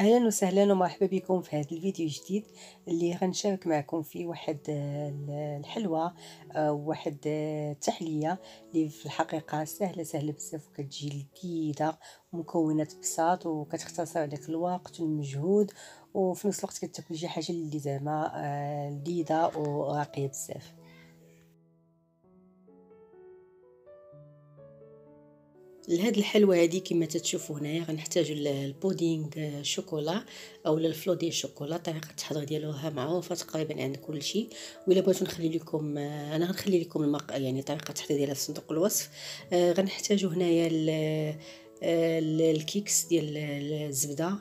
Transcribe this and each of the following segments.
أهلا وسهلا ومرحبا بكم في هذا الفيديو الجديد اللي غنشارك معكم فيه واحد الحلوى واحد التحلية اللي في الحقيقة سهلة سهلة بزاف وكتجي لذيذة ومكونات بساط وكتختصر عليك الوقت والمجهود وفي نفس الوقت كتاكل شي حاجة اللي زعما آه، لذيذة وراقية بزاف. لهاد الحلوى هادي كما تتشوفوا هنايا غنحتاجو البودينغ آه، شوكولا اولا ال flan ديال الشوكولا طريقة التحضير ديالوها معروفة تقريبا عند كلشي. ولا بغيتو نخلي لكم آه، أنا غنخلي لكم المق... يعني طريقة التحضير ديالها في صندوق الوصف. آه غنحتاجو هنايا ال cakes ديال الزبدة. آه،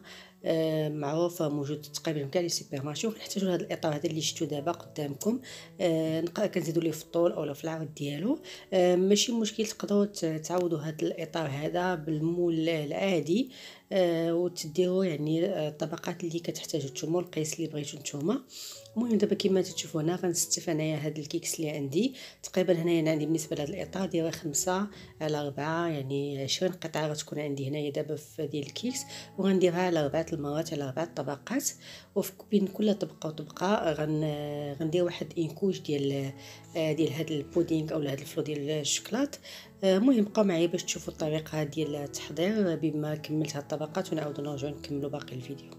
معروفه موجود تقريبا في كاع les supermarchés ونحتاجو هذا الإطار هذا اللي شفتو دابا قدامكم. آه كنزيدو ليه في الطول اولا في العرض ديالو. آه ماشي مشكل تقدروا تعوضوا هذا الإطار هذا بال moule العادي. آه وتديروا يعني الطبقات اللي كتحتاجوا نتوما القياس اللي بغيتو نتوما. المهم دابا كما تشوفوا هنا غنستف انايا هاد ال cakes اللي عندي. تقريبا هنايا عندي بالنسبة لهاد الإطار دايرة خمسة على أربعة يعني عشرين قطعة غتكون عندي هنايا دابا في ديال ال cakes. وغنديرها على أربعة المرات على أربعة طبقات وفي بين كل طبقة وطبقة غن غندير واحد une couche ديال ديال هاد البودينغ اولا هاد ال flan ديال الشوكولات. المهم بقاو معايا باش تشوفوا الطريقة ديال التحضير. بما كملت هاد الطبقات ونعاودو نرجعو نكملوا باقي الفيديو.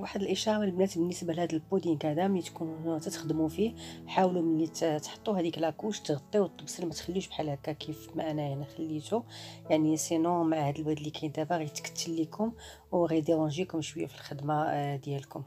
واحد الإشارة البنات بالنسبة لهذا البودينغ هذا ملي تكونوا تخدموا فيه حاولوا ملي تحطوا هذيك la couche تغطيو الطبسيل ما تخليوش بحال هكا كيف ما أنا هنا خليته. يعني sinon مع هذا البرد اللي كاين دابا غيتكتل لكم وغيديرونجيكم شوية في الخدمة آه، ديالكم.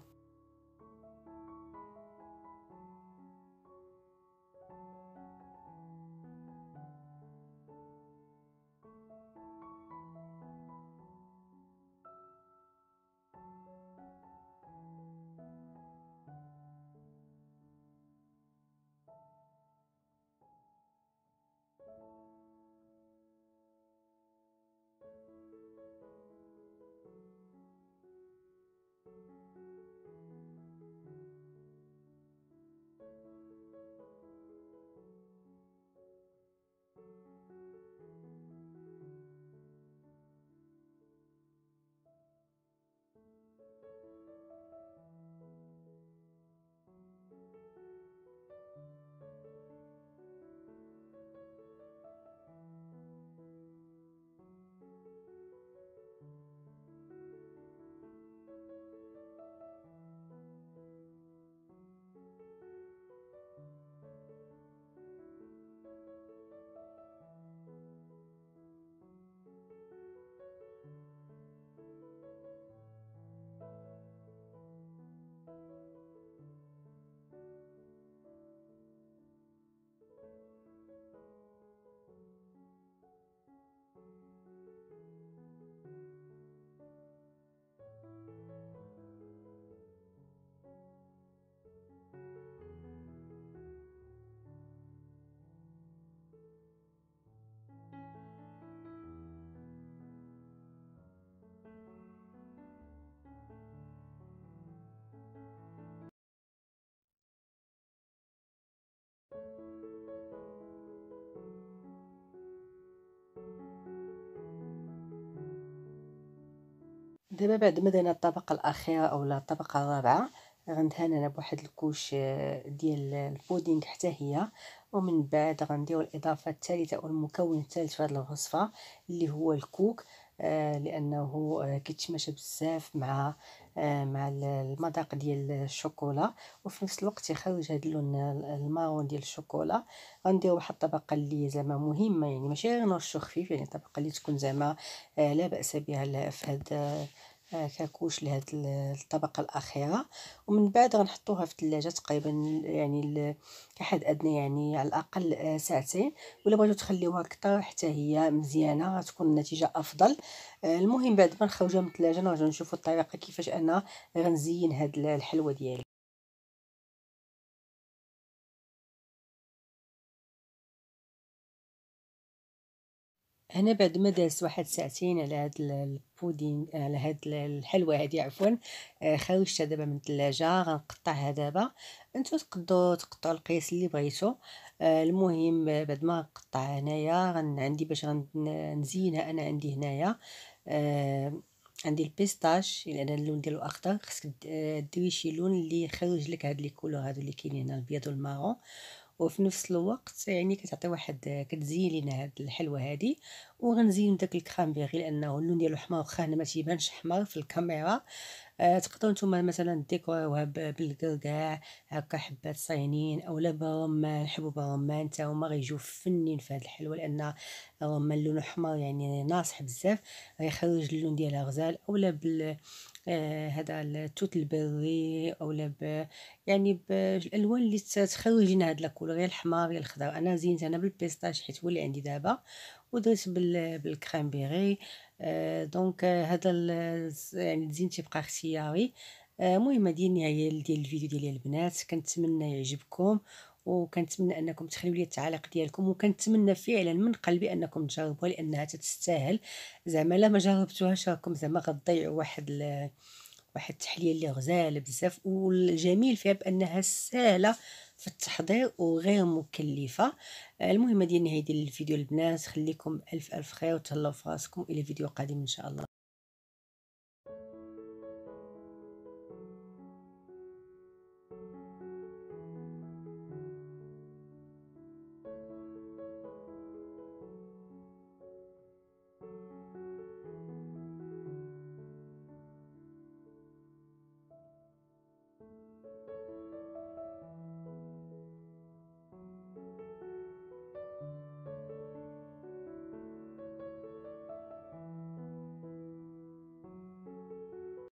دابا بعد ما درنا الطبقة الأخيرة اولا الطبقة الرابعة غندهن أنا بواحد ال couche آه، ديال البودينغ حتى هي. ومن بعد غنديروا الإضافة الثالثة أو المكون الثالث في هذه الوصفة اللي هو الكوك آه لأنه آه كيتماشى بزاف مع مع المذاق ديال الشوكولا. وفي نفس الوقت يخرج هذا اللون ال marron ديال الشوكولا. غنديروا واحد الطبقة اللي زعما مهمة يعني ماشي غير نرشو خفيف يعني طبقة اللي تكون زعما آه لا بأس بها في هذا كاكوش لهاد الطبقة الأخيرة. ومن بعد غنحطوها في الثلاجة تقريبا يعني كحد أدنى يعني على الأقل آه، ساعتين. ولا بغيتو تخليوها أكثر حتى هي مزيانة غتكون النتيجة أفضل. آه، المهم بعد ما نخرجوها من الثلاجة نرجعو نشوفوا الطريقة كيفاش أنا غنزين هاد الحلوة ديالي. هنا بعد ما دازت واحد ساعتين على هاد البودين على هاد الحلوى هادي عفوا آه، خرجتها دابا من الثلاجة غنقطعها دابا. أنتو تقدروا تقطعوا القياس اللي بغيتو. آه، المهم بعد ما نقطع هنايا عندي باش غنزينها أنا عندي هنايا. آه عندي ال pistache لأن اللون ديالو أخضر خصك ديري شي لون اللي يخرج لك هاد les couleurs هادو اللي كاينين هنا الأبيض وال marron وفي نفس الوقت يعني كتعطي واحد كتزين لينا هاد الحلوة هادي وغنزين داك ال cranberry لأنه اللون ديالو حمر واخا ما تيبانش حمر في الكاميرا. تقدروا نتوما مثلا ديكوروها بالكركاع هكا حبات صينين اولا برمان حبوب الرمان حتى هما غيجيو فنين في هاد الحلوة لأن الرمان لونه حمر يعني ناصح بزاف غيخرج اللون ديالها غزال اولا بال آه هذا التوت البري اولا ب يعني بالالوان اللي تخرج لنا هاد la couleur يا الحمار يا الخضر أنا زينت أنا بال pistache حيت هو اللي عندي دابا. ودرت بال cranberry. آه donc هذا يعني الزين تيبقى اختياري. المهم هذه النهاية ديال الفيديو ديالي البنات. كنتمنى يعجبكم وكنتمنى أنكم تخليو لي التعاليق ديالكم وكنتمنى فعلا من قلبي أنكم تجربوها لأنها تستاهل زعما لا ما جربتوهاش راكم زعما غتضيعوا واحد. واحد التحلية اللي غزالة بزاف والجميل فيها بأنها سهله في التحضير وغير مكلفة. المهم هذه النهايه ديال الفيديو. البنات خليكم ألف ألف خير وتهلاو في راسكم إلى فيديو قادم إن شاء الله.